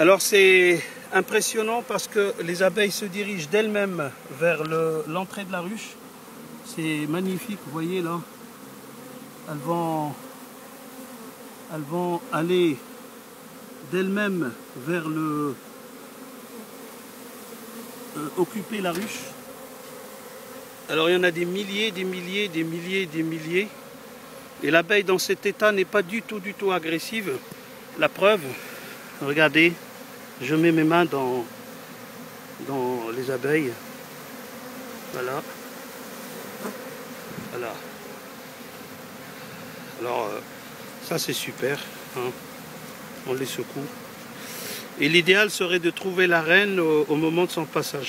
Alors c'est impressionnant parce que les abeilles se dirigent d'elles-mêmes vers l'entrée de la ruche. C'est magnifique, vous voyez là. Elles vont, aller d'elles-mêmes vers le... Euh, occuper la ruche. Alors il y en a des milliers, des milliers, des milliers, des milliers. Et l'abeille dans cet état n'est pas du tout, du tout agressive. La preuve, regardez, je mets mes mains dans, dans les abeilles. Voilà. Voilà. Alors, euh, ça c'est super. Hein. On les secoue. Et l'idéal serait de trouver la reine au moment de son passage.